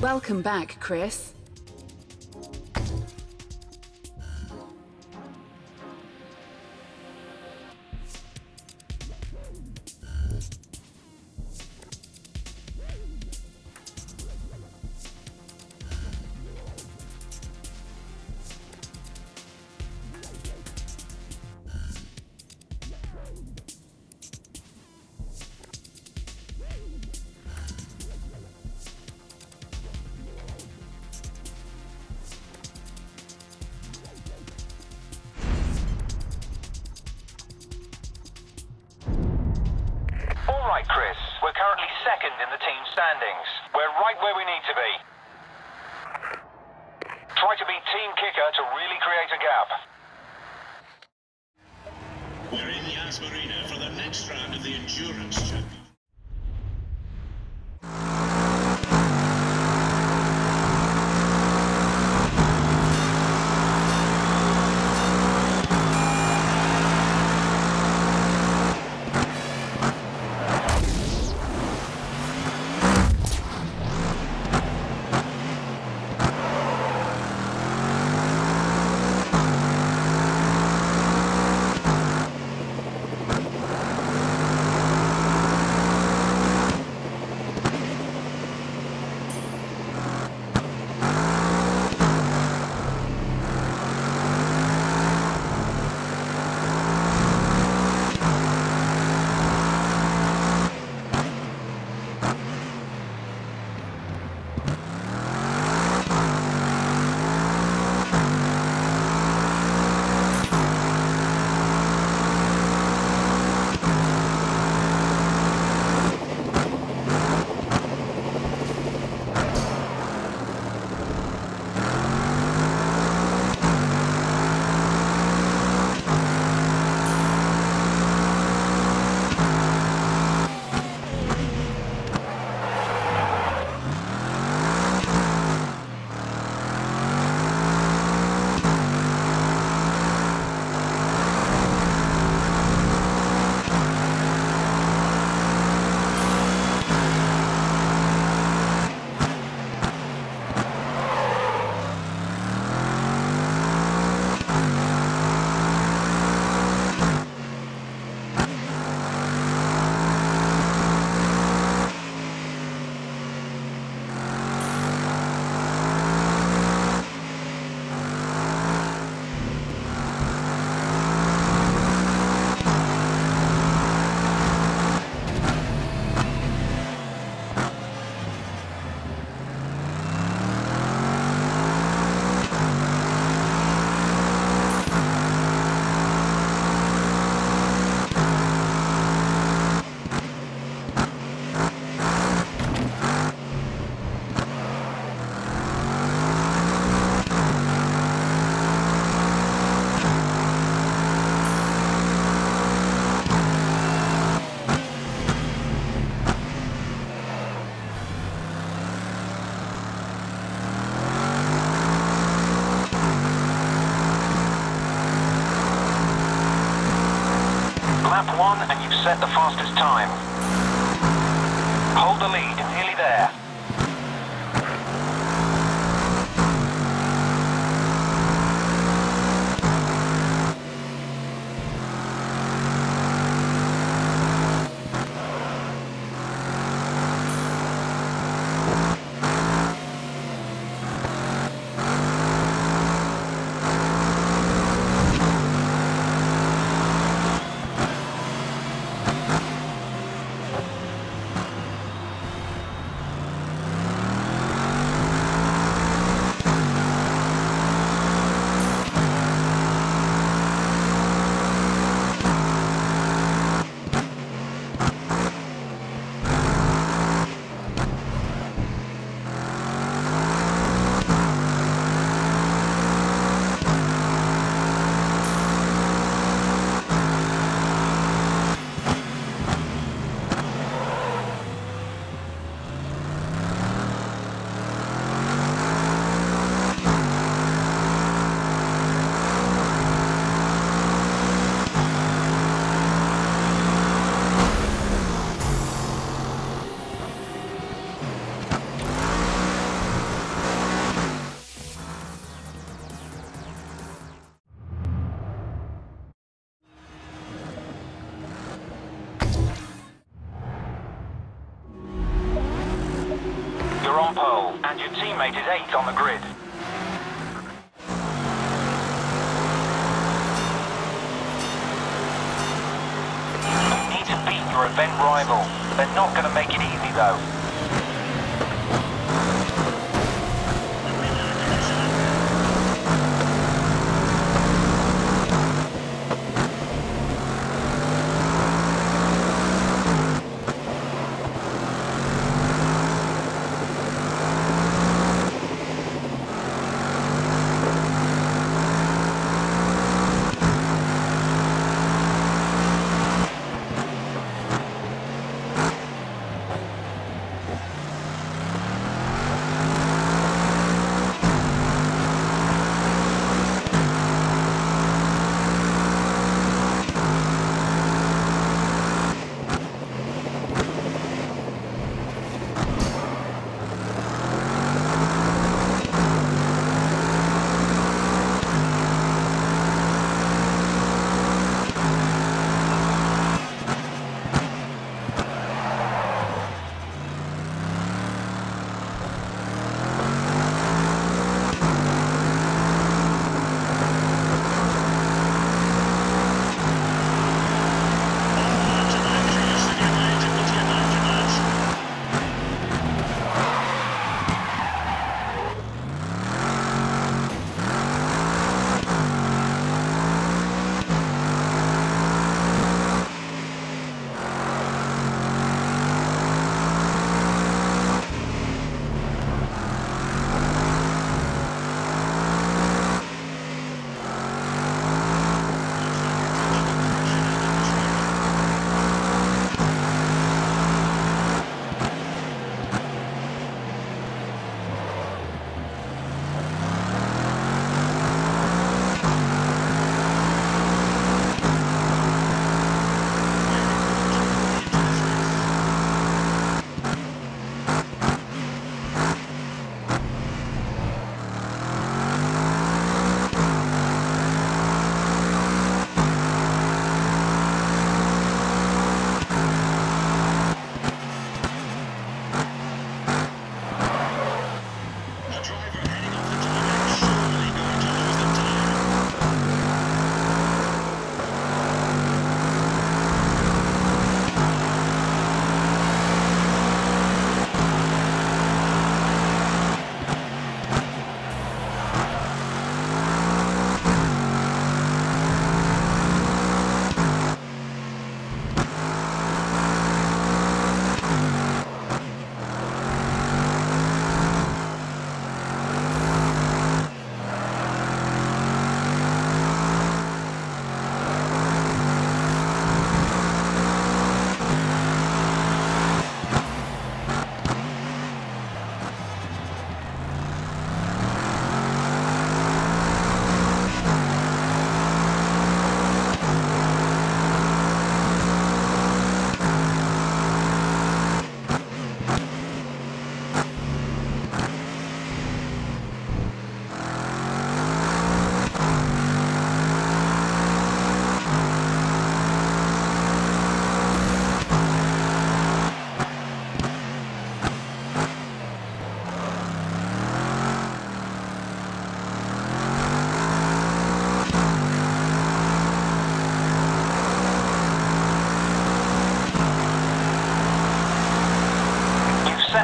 Welcome back, Chris. Right where we need to be. Try to beat Team Kicker to really create a gap. We're in Yas Marina for the next round of the Endurance Championship. Set the fastest time. Teammate is 8 on the grid. Need to beat your event rival. They're not going to make it easy though.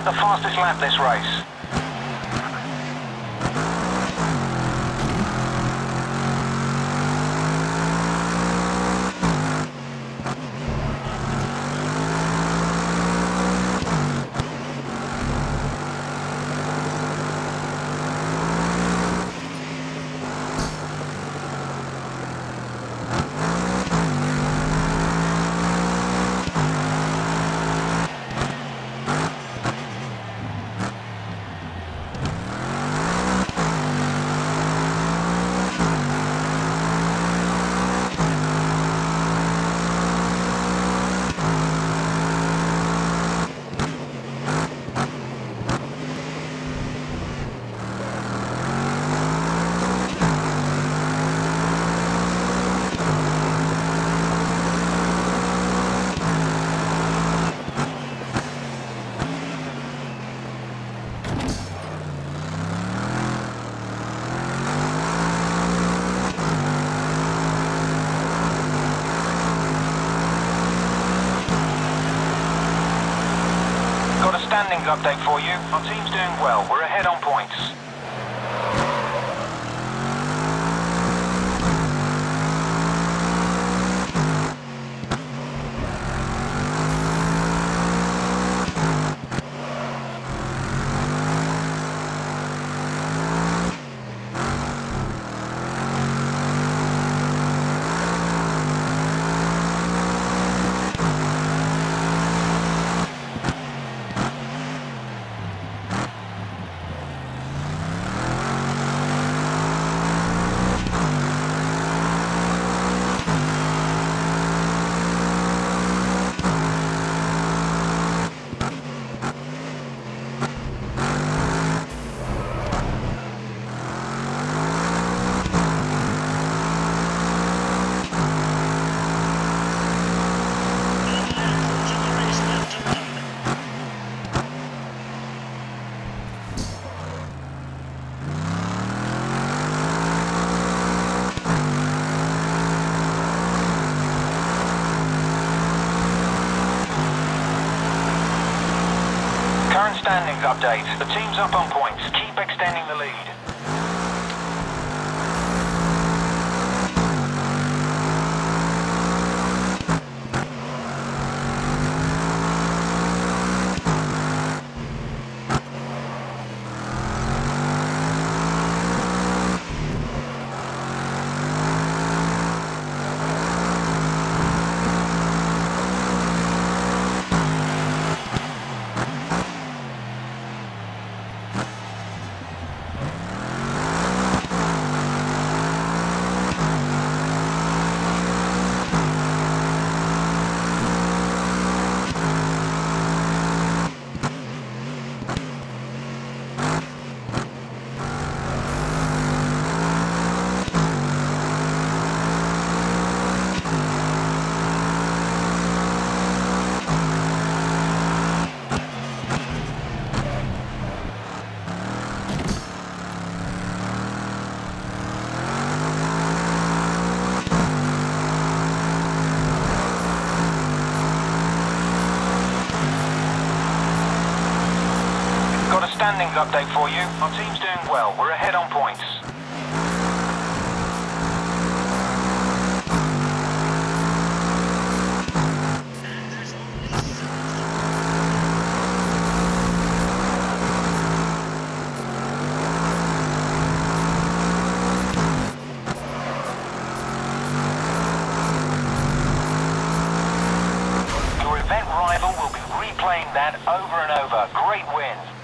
The fastest lap this race. Update for you. Our team's doing well. We're ahead on points. Standings update. The team's up on points. Keep extending the lead. Got a standings update for you. Our team's doing well. We're ahead on points. Your event rival will be replaying that over and over. Great win.